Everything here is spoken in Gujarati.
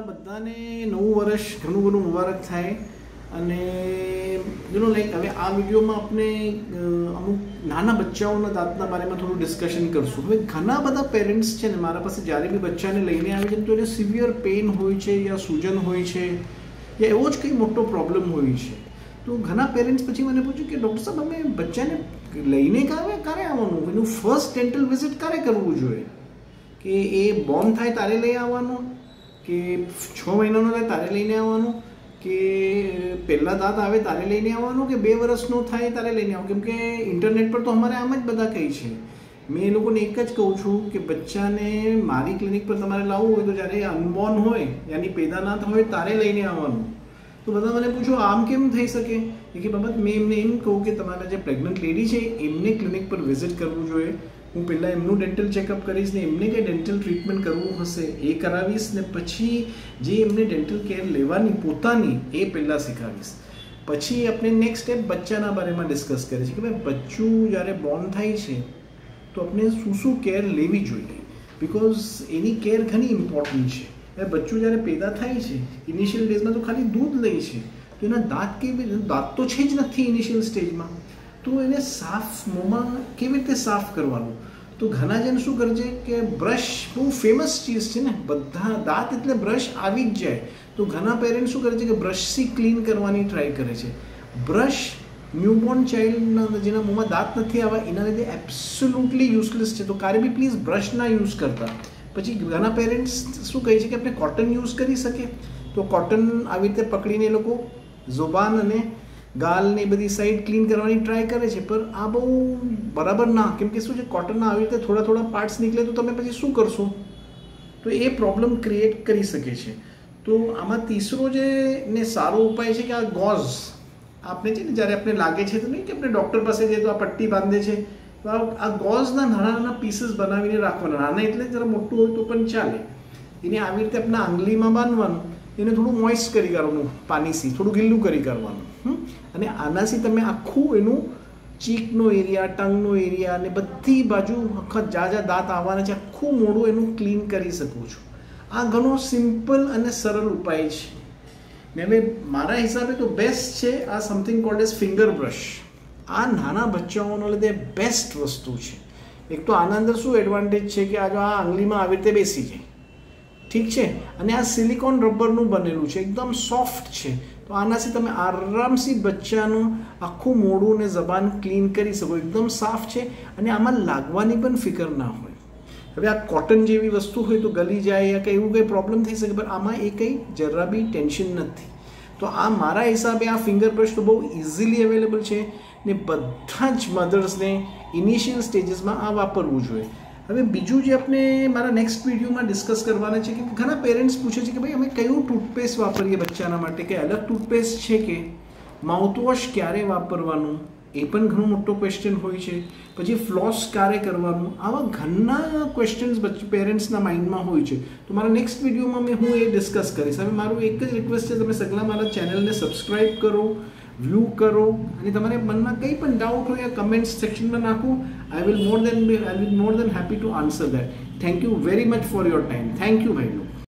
બધાને નવું વર્ષ, ઘણું ઘણું મુબારક થાય. અને યુ નો લાઈક હવે આ વિડીયોમાં આપણે અમુક નાના બચ્ચાઓના દાંતના બારેમાં થોડું ડિસ્કશન કરશું. હવે ઘણા બધા પેરેન્ટ્સ છે ને મારા પાસે જ્યારે બી બચ્ચાને લઈને આવે છે તો એને સિવિયર પેઇન હોય છે યા સૂજન હોય છે, યા એવો જ કંઈ મોટો પ્રોબ્લેમ હોય છે. તો ઘણા પેરેન્ટ્સ પછી મને પૂછ્યું કે, ડૉક્ટર સાહેબ, અમે બચ્ચાને લઈને કાવે ક્યારે આવવાનું? એનું ફર્સ્ટ ડેન્ટલ વિઝિટ ક્યારે કરવું જોઈએ? કે એ બોમ્બ થાય તારે લઈ આવવાનું? કે છ મહિનાનો થાય તારે લઈને આવવાનું? કે પહેલાં દાંત આવે તારે લઈને આવવાનું કે બે વર્ષનું થાય તારે લઈને આવવાનું? કેમ કે ઇન્ટરનેટ પર તો અમારે આમ જ બધા કહે છે. મેં એ લોકોને એક જ કહું છું કે બચ્ચાને મારી ક્લિનિક પર તમારે લાવવું હોય તો જ્યારે અનબોર્ન હોય, યાની પેદાનાથ હોય તારે લઈને આવવાનું. તો બધા મને પૂછો, આમ કેમ થઈ શકે? એ કે બાબત મેં એમને એમ કહું કે તમારા જે પ્રેગ્નન્ટ લેડી છે, એમને ક્લિનિક પર વિઝિટ કરવું જોઈએ. હું પહેલાં એમનું ડેન્ટલ ચેકઅપ કરીશ ને એમને કંઈ ડેન્ટલ ટ્રીટમેન્ટ કરવું હશે, એ કરાવીશ ને પછી જે એમને ડેન્ટલ કેર લેવાની પોતાની, એ પહેલાં શીખવાડીશ પછી આપણે નેક્સ્ટ સ્ટેપ બચ્ચાના બારેમાં ડિસ્કસ કરીએ છીએ કે ભાઈ બચ્ચું જ્યારે બોર્ન થાય છે, તો આપણે શું શું કેર લેવી જોઈએ? બિકોઝ એની કેર ઘણી ઇમ્પોર્ટન્ટ છે. બચ્ચું જ્યારે પેદા થાય છે ઇનિશિયલ ડેઝમાં તો ખાલી દૂધ લે છે. તો એના દાંત કેવી દાંત તો છે જ નથી ઇનિશિયલ સ્ટેજમાં તો એને સાફ મોંમાં કેવી રીતે સાફ કરવાનું? તો ઘણા જણ શું કરજે કે બ્રશ બહુ ફેમસ ચીઝ છે ને, બધા દાંત એટલે બ્રશ આવી જ જાય. તો ઘણા પેરેન્ટ શું કરે છે કે બ્રશથી ક્લીન કરવાની ટ્રાય કરે છે. બ્રશ ન્યૂબોર્ન ચાઇલ્ડના જેના મોંમાં દાંત નથી આવવા એના લીધે એબ્સોલ્યુટલી યુઝલેસ છે. તો કારે બી પ્લીઝ બ્રશ ના યુઝ કરતા. પછી ઘણા પેરેન્ટ્સ શું કહે છે કે આપણે કોટન યુઝ કરી શકીએ? તો કોટન આવી રીતે પકડીને એ લોકો ઝુબાન અને ગાલ ને એ બધી સાઈડ ક્લીન કરવાની ટ્રાય કરે છે, પણ આ બહુ બરાબર ના, કેમ કે શું છે કોટનના આવી રીતે થોડા થોડા પાર્ટ્સ નીકળે તો તમે પછી શું કરશો? તો એ પ્રોબ્લેમ ક્રિએટ કરી શકે છે. તો આમાં તીસરો જે ને સારો ઉપાય છે કે આ ગોઝ આપણે છે ને, જ્યારે આપણે લાગે છે તો નહીં કે આપણે ડૉક્ટર પાસે જઈએ તો આ પટ્ટી બાંધે છે, તો આ ગોઝના નાના નાના પીસીસ બનાવીને રાખવાના, નાના એટલે જરા મોટું હોય તો પણ ચાલે. એને આવી રીતે આપણા આંગળીમાં બાંધવાનું, એને થોડું મોઇસ્ટ કરી કરવાનું પાણીથી થોડું ગીલું કરી કરવાનું? અને આનાથી તમે આખું એનું ચીકનો એરિયા ટંગનો એરિયા અને બધી બાજુ વખત જા જા દાંત આવવાના છે, આખું મોડું એનું ક્લીન કરી શકું છું. આ ઘણો સિમ્પલ અને સરળ ઉપાય છે. ને મારા હિસાબે તો બેસ્ટ છે આ something called as finger brush આ નાના બચ્ચાઓના લીધે બેસ્ટ વસ્તુ છે. એક તો આના અંદર શું એડવાન્ટેજ છે કે આ જો આ આંગળીમાં આવી રીતે બેસી જાય. ઠીક છે? અને આ સિલિકોન રબરનું બનેલું છે. એકદમ સોફ્ટ છે. તો આનાથી તમે આરામથી બચ્ચાનું આખું મોઢું ને જબાન ક્લીન કરી શકો. એકદમ સાફ છે અને આમાં લાગવાની પણ ફિકર ના હોય. હવે આ કોટન જેવી વસ્તુ હોય તો ગલી જાય યા કંઈ એવું કંઈ પ્રોબ્લેમ થઈ શકે, પણ આમાં એ કંઈ જરા બી ટેન્શન નથી. તો આ મારા હિસાબે આ ફિંગર બ્રશ તો બહુ ઇઝીલી અવેલેબલ છે ને બધા જ મધર્સને ઇનિશિયલ સ્ટેજીસમાં આ વાપરવું જોઈએ. હવે બીજું જે આપણે મારા નેક્સ્ટ વિડીયોમાં ડિસ્કસ કરવાના છે કે ઘણા પેરેન્ટ્સ પૂછે છે કે ભાઈ, અમે કયું ટૂથપેસ્ટ વાપરીએ બચ્ચાના માટે? કે અલગ ટૂથપેસ્ટ છે કે? માઉથવોશ ક્યારે વાપરવાનું? એ પણ ઘણો મોટો ક્વેશ્ચન હોય છે. પછી ફ્લોસ ક્યારે કરવાનું? આવા ઘણા ક્વેશ્ચન્સ પેરેન્ટ્સના માઇન્ડમાં હોય છે. તો મારા નેક્સ્ટ વિડીયોમાં મેં હું એ ડિસ્કસ કરીશ. હવે મારું એક જ રિક્વેસ્ટ છે, તમે સગલા મારા ચેનલને સબસ્ક્રાઈબ કરો. વ્યૂ કરો અને તમારે મનમાં કંઈ પણ ડાઉટ હોય કમેન્ટ સેક્શનમાં નાખો. I will more than I will more than happy to answer that thank you very much for your time thank you ભાઈ